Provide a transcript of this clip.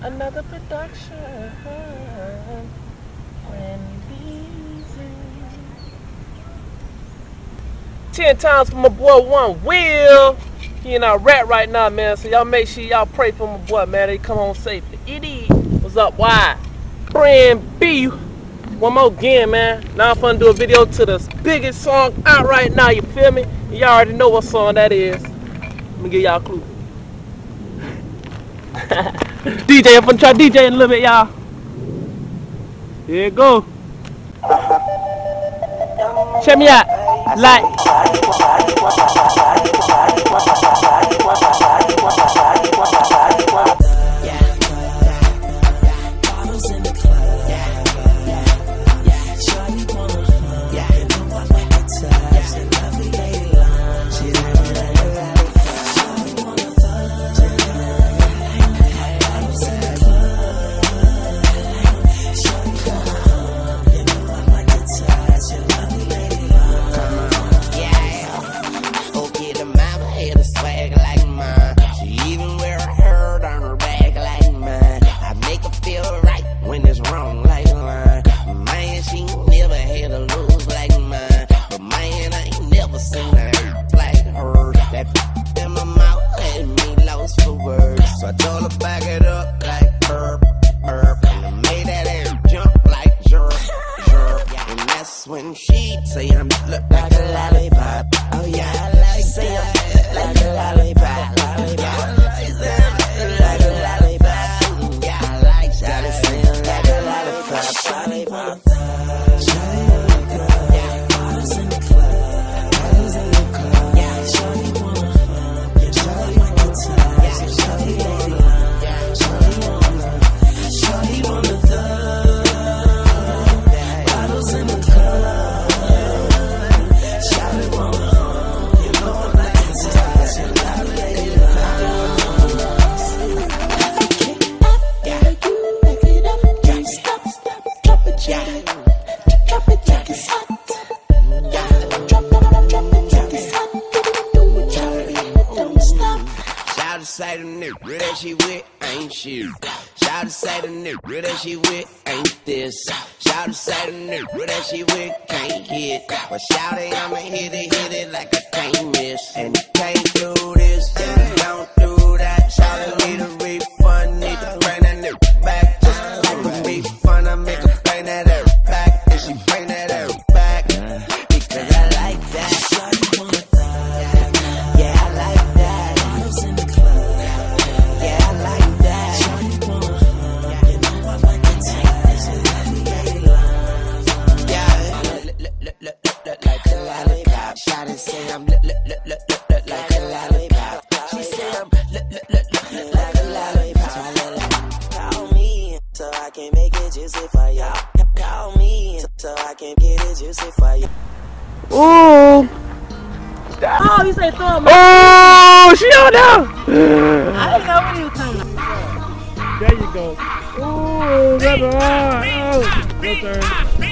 Another production. Ten times for my boy One Will. He in Iraq right now, man. So y'all make sure y'all pray for my boy, man. They come home safely. It What's up? Why? Bran B. One more again, man. Now I'm finna do a video to the biggest song out right now. You feel me? Y'all already know what song that is. Let me give y'all a clue. DJ, I'm gonna try in a little bit, y'all. Here it go. Check me out. Like. When she say I'm look like a lollipop. Say the nigga that she with ain't shit. Shout to say the nigga that she with ain't this. Shout to say the nigga that she with can't hit. But shout it, I'ma hit it, hit it like I can't miss. And you can't do this, I'm look, look, look, look, look, look like a lollipop. She say I'm look, look, look, look, look like a lollipop. Call me so I can make it juicy for y'all. Call me so I can get it juicy for you. Ooh. Oh, you say throw him Oh, she on there. I didn't know where you were coming. There you go. Ooh, that's hard. Oh, your turn.